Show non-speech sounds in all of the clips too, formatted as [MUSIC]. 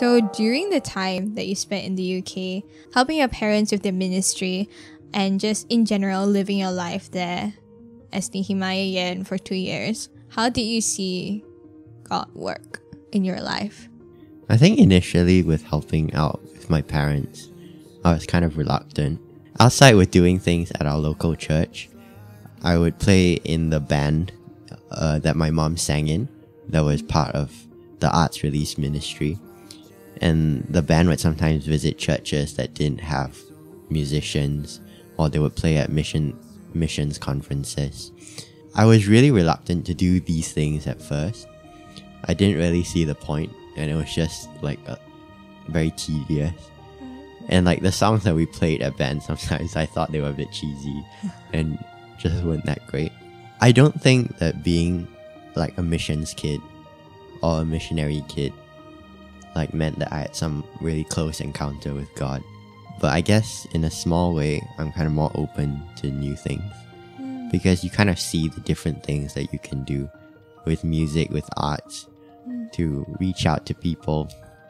So, during the time that you spent in the UK, helping your parents with their ministry, and just in general living your life there as Nehemiah Yen for two years, how did you see God work in your life? I think initially with helping out with my parents, I was kind of reluctant. Outside with doing things at our local church, I would play in the band uh, that my mom sang in, that was part of the arts release ministry. And the band would sometimes visit churches that didn't have musicians, or they would play at mission missions conferences. I was really reluctant to do these things at first. I didn't really see the point, and it was just like a, very tedious. Mm-hmm. And like the songs that we played at band, [LAUGHS] sometimes I thought they were a bit cheesy, [LAUGHS] and just weren't that great. I don't think that being like a missions kid or a missionary kid like meant that I had some really close encounter with God. But I guess in a small way, I'm kind of more open to new things Mm. because you kind of see the different things that you can do with music, with arts Mm. to reach out to people.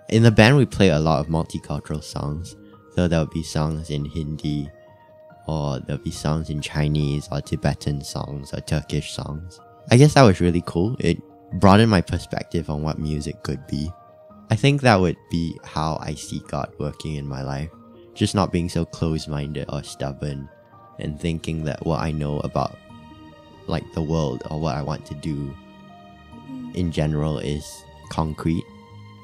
In the band, we play a lot of multicultural songs. So there'll be songs in Hindi, or there'll be songs in Chinese, or Tibetan songs, or Turkish songs. I guess that was really cool. It broadened my perspective on what music could be. I think that would be how I see God working in my life. Just not being so close minded or stubborn and thinking that what I know about like the world or what I want to do in general is concrete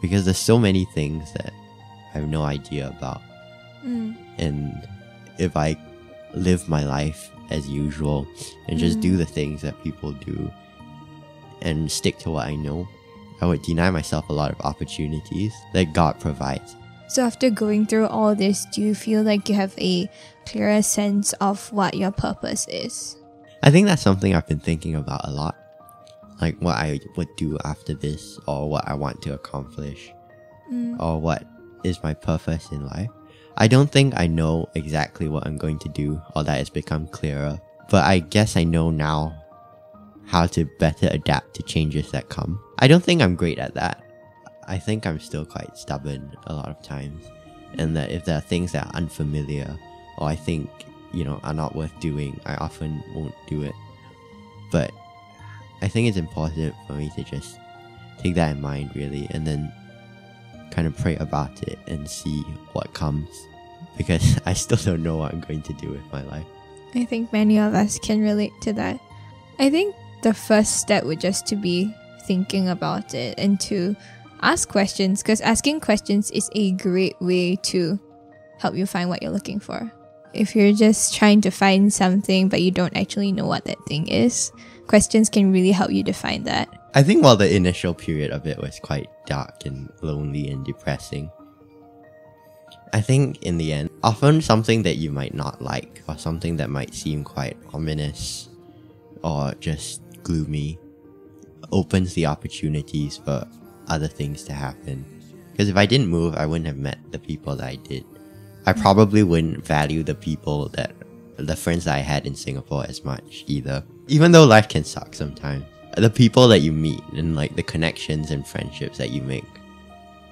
because there's so many things that I have no idea about Mm. and if I live my life as usual and just Mm. do the things that people do and stick to what I know, I would deny myself a lot of opportunities that God provides. So, after going through all this, do you feel like you have a clearer sense of what your purpose is? I think that's something I've been thinking about a lot. Like what I would do after this, or what I want to accomplish, Mm. or what is my purpose in life. I don't think I know exactly what I'm going to do, or that has become clearer, but I guess I know now how to better adapt to changes that come. I don't think I'm great at that. I think I'm still quite stubborn a lot of times, and that if there are things that are unfamiliar, or I think, you know, are not worth doing, I often won't do it. But I think it's important for me to just take that in mind, really, and then kind of pray about it and see what comes. Because [LAUGHS] I still don't know what I'm going to do with my life. I think many of us can relate to that. I think the first step would just to be thinking about it and to ask questions because asking questions is a great way to help you find what you're looking for. If you're just trying to find something but you don't actually know what that thing is, questions can really help you define that. I think while the initial period of it was quite dark and lonely and depressing, I think in the end, often something that you might not like or something that might seem quite ominous or just gloomy opens the opportunities for other things to happen. Because if I didn't move, I wouldn't have met the people that I did. I probably wouldn't value the people that the friends that I had in Singapore as much either. Even though life can suck sometimes, the people that you meet and like the connections and friendships that you make,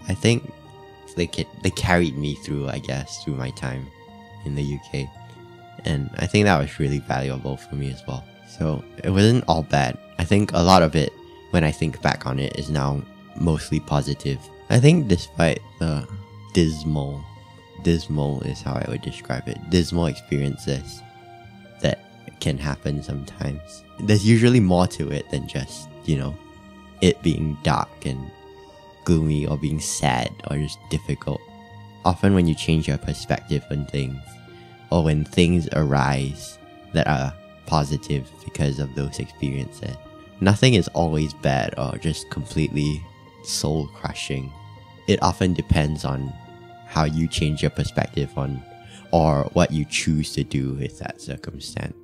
I think they they carried me through, I guess, through my time in the UK, and I think that was really valuable for me as well. So it wasn't all bad. I think a lot of it, when I think back on it, is now mostly positive. I think despite the dismal dismal is how I would describe it. Dismal experiences that can happen sometimes. There's usually more to it than just, you know, it being dark and gloomy or being sad or just difficult. Often when you change your perspective on things or when things arise that are positive because of those experiences, nothing is always bad or just completely soul crushing. It often depends on how you change your perspective on or what you choose to do with that circumstance.